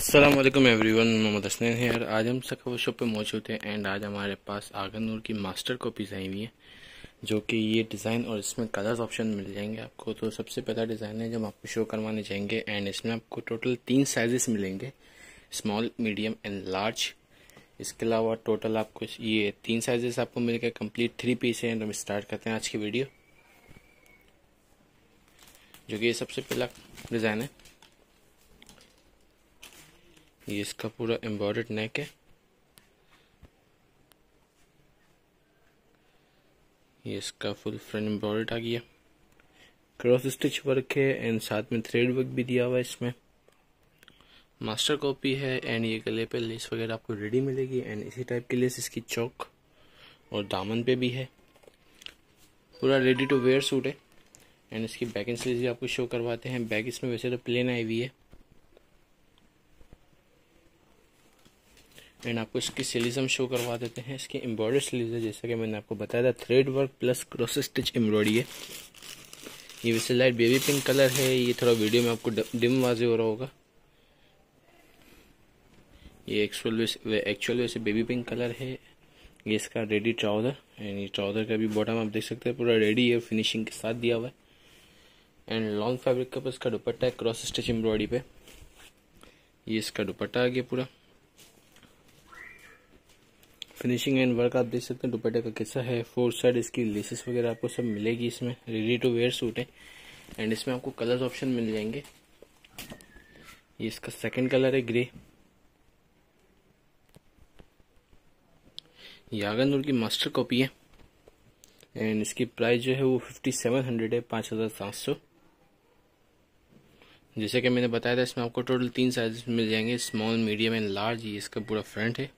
वालेकुम एवरीवन मोहम्मद हसनैन है आज हम सखा शॉप पे मौजूद हैं एंड आज हमारे पास आगन नूर की मास्टर कॉपीज आई हुई हैं, जो कि ये डिज़ाइन और इसमें कलर्स ऑप्शन मिल जाएँगे आपको। तो सबसे पहला डिज़ाइन है जो हम आपको शो करवाने जाएँगे एंड इसमें आपको टोटल तीन साइजेस मिलेंगे स्मॉल मीडियम एंड लार्ज इसके अलावा टोटल आपको ये तीन साइजेस आपको मिल गए कंप्लीट थ्री पीस है तो हम स्टार्ट करते हैं आज की वीडियो जो कि ये सबसे पहला डिज़ाइन है। ये इसका पूरा एम्ब्रॉयड नेक है। ये इसका फुल फ्रंट एम्ब्रॉयड आ गया। क्रॉस स्टिच वर्क है एंड साथ में थ्रेड वर्क भी दिया हुआ है इसमें। मास्टर कॉपी है एंड ये गले पे लेस वगैरह आपको रेडी मिलेगी एंड इसी टाइप की लेस इसकी चौक और दामन पे भी है। पूरा रेडी टू वेयर सूट है। एंड इसकी बैक एंड स्लीव भी आपको शो करवाते हैं। बैक इसमें वैसे तो प्लेन आई हुई है। एंड आपको इसकी स्लीव्स हम शो करवा देते हैं, इसकी एम्ब्रॉयडरी स्लीव्स है जैसा कि मैंने आपको बताया था thread work plus cross stitch embroidery है। ये वैसे लाइट बेबी पिंक कलर है, ये थोड़ा वीडियो में आपको डिम वाजे हो रहा होगा। ये एक्चुअल एक्चुअल वैसे बेबी पिंक कलर है। ये इसका रेडी ट्राउज़र एंड ये ट्राउज़र का भी बॉटम आप देख सकते हैं, पूरा रेडी है फिनिशिंग के साथ दिया हुआ है। एंड लॉन्ग फैब्रिक का इसका दुपट्टा है क्रॉस स्टिच एम्ब्रॉयडरी पे। ये इसका दुपट्टा आ गया पूरा। फिनिशिंग एंड वर्क आप देख सकते हैं, दुपट्टे का कैसा है फोर साइड इसकी लेसेस वगैरह आपको सब मिलेगी इसमें रेडी टू वेयर सूट है एंड इसमें आपको कलर्स ऑप्शन मिल जाएँगे। ये इसका सेकंड कलर है ग्रे यागनूर की मास्टर कॉपी है एंड इसकी प्राइस जो है वो फिफ्टी सेवन हंड्रेड है, पाँच हज़ार सात सौ। जैसे कि मैंने बताया था, इसमें आपको टोटल तीन साइज़ मिल जाएँगे स्मॉल मीडियम एंड लार्ज ये इसका पूरा फ्रंट है।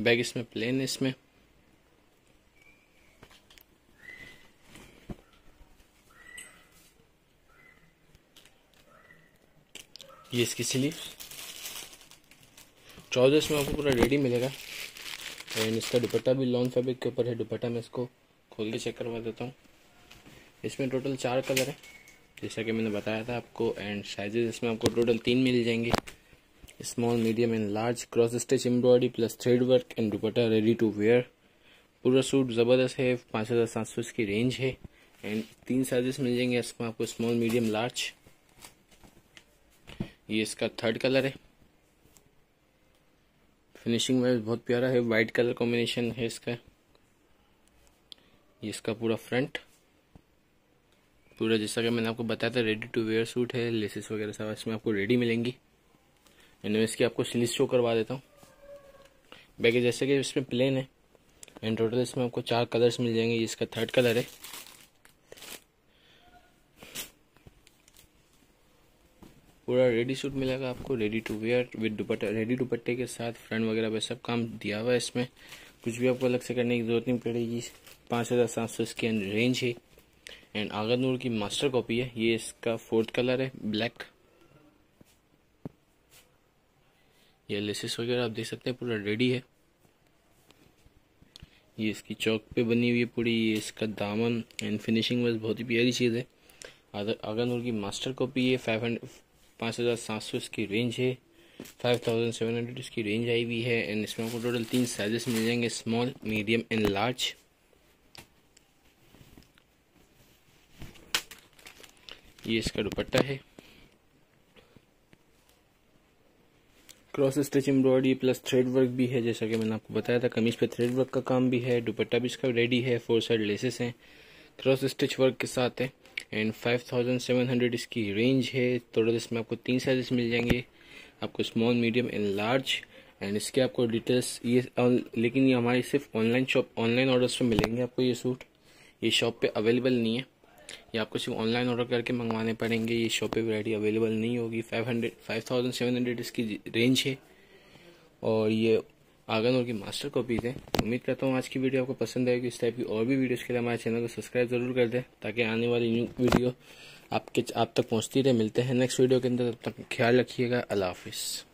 बैग इसमें, प्लेन है इसमें। ये इसकी स्लीव। ट्राउज़र इसमें आपको पूरा रेडी मिलेगा। एंड इसका दुपट्टा भी लॉन्ग फैब्रिक के ऊपर है। दुपट्टा मैं इसको खोल के चेक करवा देता हूँ। इसमें टोटल चार कलर है। जैसा कि मैंने बताया था आपको एंड साइजेस इसमें आपको टोटल तीन मिल जाएँगे। Small medium and large cross stitch embroidery plus thread work and dupatta ready to wear पूरा सूट ज़बरदस्त है, पाँच हज़ार सात सौ इसकी रेंज है। एंड तीन साइजेस मिल जाएँगे इसमें आपको स्मॉल मीडियम लार्ज ये इसका थर्ड कलर है। फिनिशिंग वाइज बहुत प्यारा है वाइट कलर कॉम्बिनेशन है इसका। ये इसका पूरा फ्रंट पूरा जैसा कि मैंने आपको बताया था रेडी टू वेयर सूट है लेसेस वगैरह सब इसमें आपको रेडी मिलेंगी। एंड मैं इसकी आपको स्लीव शो करवा देता हूँ। बैग जैसे कि इसमें प्लेन है। एंड टोटल इसमें आपको चार कलर्स मिल जाएँगे इसका थर्ड कलर है। पूरा रेडी सूट मिलेगा आपको ready to wear with dupatta ready दुपट्टे के साथ फ्रंट वगैरह पे सब काम दिया हुआ है इसमें। कुछ भी आपको अलग से करने की ज़रूरत नहीं पड़ेगी। पाँच हज़ार सात सौ इसकी रेंज है। एंड आगर नूर की मास्टर कॉपी है। ये इसका फोर्थ कलर है ब्लैक ये लेसिस वगैरह आप देख सकते हैं, पूरा रेडी है। ये इसकी चौक पे बनी हुई है पूरी, ये इसका दामन एंड फिनिशिंग बस बहुत ही प्यारी चीज़ है। अगर की मास्टर कॉपी है फाइव हंड्रेड पाँच हज़ार सात सौ इसकी रेंज है फाइव थाउज़ेंड सेवन हंड्रेड इसकी रेंज आई हुई है एंड इसमें आपको टोटल तीन साइजेस मिल जाएँगे स्मॉल मीडियम एंड लार्ज ये इसका दुपट्टा है। Cross stitch embroidery plus thread work भी है, जैसा कि मैंने आपको बताया था, कमीज पे थ्रेड वर्क का काम भी है, दुपट्टा भी इसका रेडी है फोर साइड लेसेस हैं क्रॉस स्टिच वर्क के साथ है and five thousand seven hundred इसकी रेंज है टोटल इसमें आपको तीन साइजेस मिल जाएँगे, आपको small medium and large and इसके आपको डिटेल्स ये लेकिन ये हमारी सिर्फ़ ऑनलाइन शॉप ऑनलाइन ऑर्डर्स पे मिलेंगे आपको ये सूट ये शॉप पे अवेलेबल नहीं है। ये आपको सिर्फ़ ऑनलाइन ऑर्डर करके मंगवाने पड़ेंगे, ये शॉप पे वैरायटी अवेलेबल नहीं होगी। Five hundred five thousand seven hundred इसकी रेंज है। और ये आगन और की मास्टर कॉपीज़ है। उम्मीद करता हूँ आज की वीडियो आपको पसंद आएगी। इस टाइप की और भी वीडियोज़ के लिए हमारे चैनल को सब्सक्राइब ज़रूर कर दें, ताकि आने वाली न्यू वीडियो आपके, आप तक पहुँचती रहे। मिलते हैं नेक्स्ट वीडियो के अंदर। तब तक ख्याल रखिएगा। अल्लाह हाफिज़।